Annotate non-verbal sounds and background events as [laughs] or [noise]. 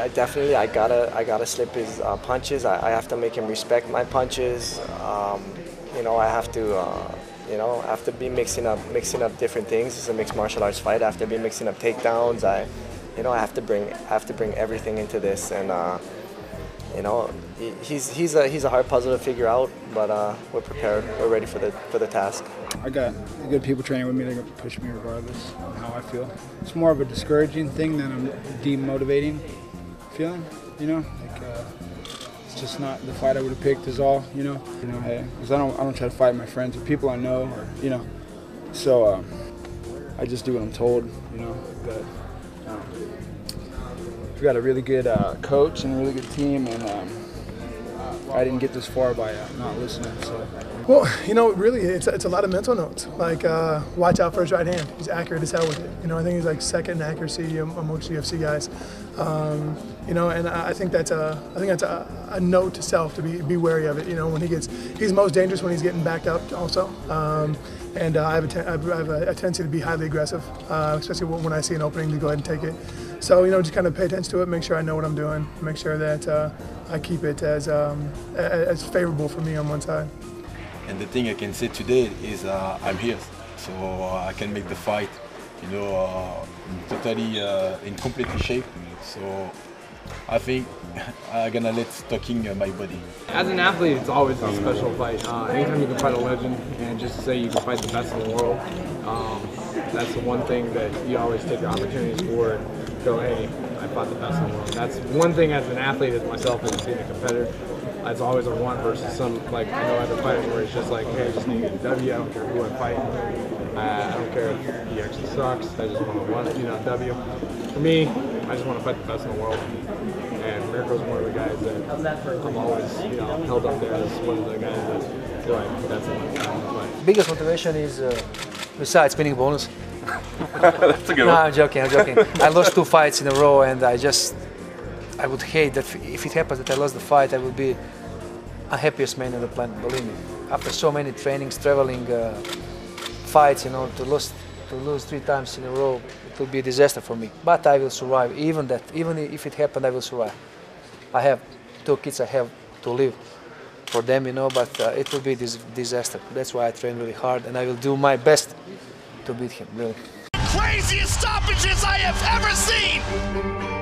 I definitely I gotta I gotta slip his uh, punches. I, I have to make him respect my punches. Um, you know, I have to. Uh, you know, I have to be mixing up mixing up different things. It's a mixed martial arts fight. I have to be mixing up takedowns. I, you know, I have to bring I have to bring everything into this, and uh, you know, he's he's a he's a hard puzzle to figure out. But uh, we're prepared. We're ready for the for the task. I got good people training with me. They're gonna push me regardless of how I feel. It's more of a discouraging thing than a demotivating feeling. You know, like. Uh, it's just not the fight I would have picked is all, you know. You know, hey, because I don't, I don't try to fight my friends or people I know, or you know. So um, I just do what I'm told, you know. But um, we got a really good uh, coach and a really good team, and um, I didn't get this far by uh, not listening. So. Well, you know, really, it's, it's a lot of mental notes. Like, uh, watch out for his right hand. He's accurate as hell with it. You know, I think he's like second in accuracy amongst UFC guys. Um, you know, and I think that's a I think that's a, a, note to self to be be wary of it. You know, when he gets he's most dangerous when he's getting backed up also. Um, and uh, I have, a ten, I have a, a, tendency to be highly aggressive, uh, especially when I see an opening to go ahead and take it. So you know, just kind of pay attention to it, make sure I know what I'm doing, make sure that uh, I keep it as um, as favorable for me on one side. And the thing I can say today is uh, I'm here, so uh, I can make the fight, you know, uh, totally uh, in complete shape. So I think [laughs] I'm gonna let talking uh, my body. As an athlete, it's always a special fight. Uh, anytime you can fight a legend, and just to say you can fight the best in the world, um, that's the one thing that you always take the opportunities for go, hey, I fought the best in the world. That's one thing as an athlete, as myself, as being a competitor it's always a one versus some like I know other fighters where it's just like, hey, I just need to get a W. I don't care who I fight. Uh, I don't care if he actually sucks. I just want to win, you know, W. For me, I just want to fight the best in the world. And Mirko's one of the guys that I'm always, you know, held up there as one of the guys that feel like that's it. Biggest motivation is uh, besides winning bonus. [laughs] that's a good no, one. I'm joking. I'm joking. I lost two fights in a row, and I just I would hate that if it happens that I lost the fight, I would be unhappiest man on the planet. Believe me. After so many trainings, traveling, uh, fights, you know, to lose to lose three times in a row, it will be a disaster for me. But I will survive. Even that, even if it happened, I will survive. I have two kids. I have to live for them, you know. But uh, it will be this disaster. That's why I train really hard, and I will do my best to beat him. Really. Craziest stoppages I have ever seen.